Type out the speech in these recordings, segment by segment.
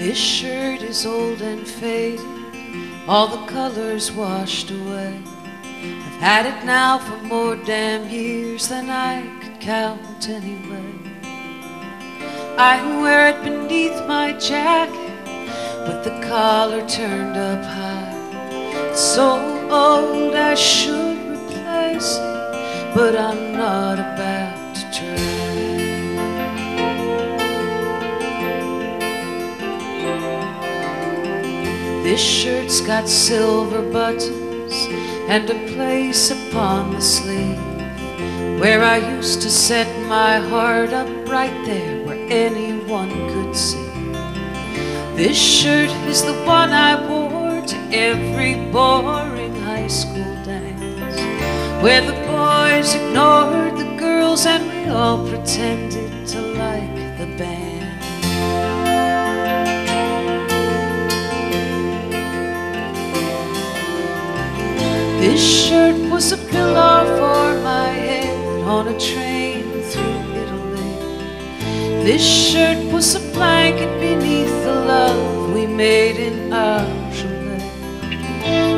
This shirt is old and faded, all the colors washed away. I've had it now for more damn years than I could count anyway. I wear it beneath my jacket with the collar turned up high. It's so old I should replace it, but I'm not about This shirt's got silver buttons and a place upon the sleeve where I used to set my heart up right there where anyone could see. This shirt is the one I wore to every boring high school dance where the boys ignored the girls and we all pretended to like the band. This shirt was a pillow for my head on a train through Italy. This shirt was a blanket beneath the love we made in Argelès.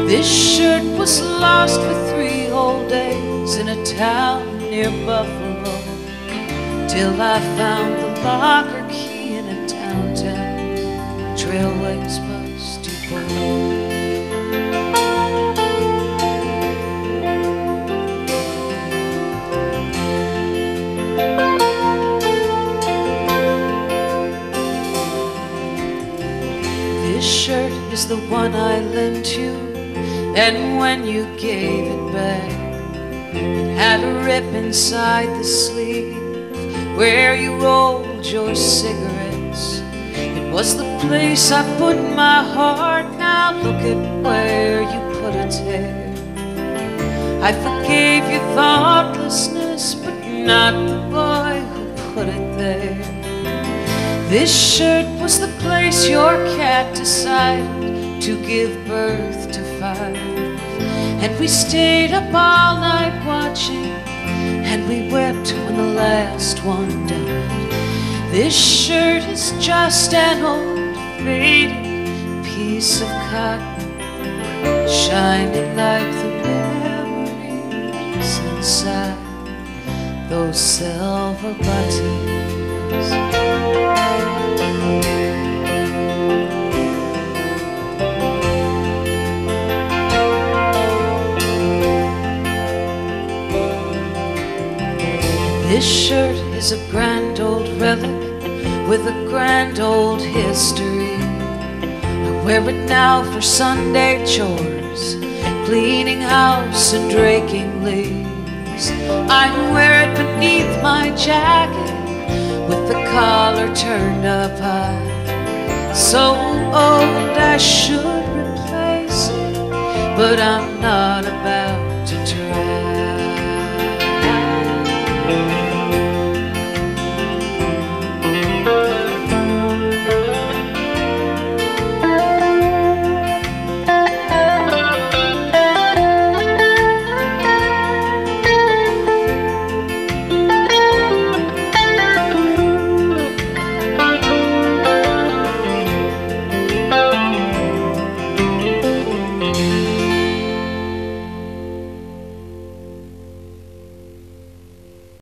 This shirt was lost for three whole days in a town near Buffalo till I found the locker key in a downtown trailways bus depot. Is the one I lent you, and when you gave it back, it had a rip inside the sleeve where you rolled your cigarettes. It was the place I put my heart. Now look at where you put it there. I forgave your thoughtlessness, but not the boy who put it there. This shirt was the place your cat decided to give birth to five. And we stayed up all night watching, and we wept when the last one died. This shirt is just an old faded piece of cotton, shining like the memories inside those silver buttons. This shirt is a grand old relic with a grand old history. I wear it now for Sunday chores, cleaning house and raking leaves. I wear it beneath my jacket with the collar turned up high. So old I should replace it, but I'm not about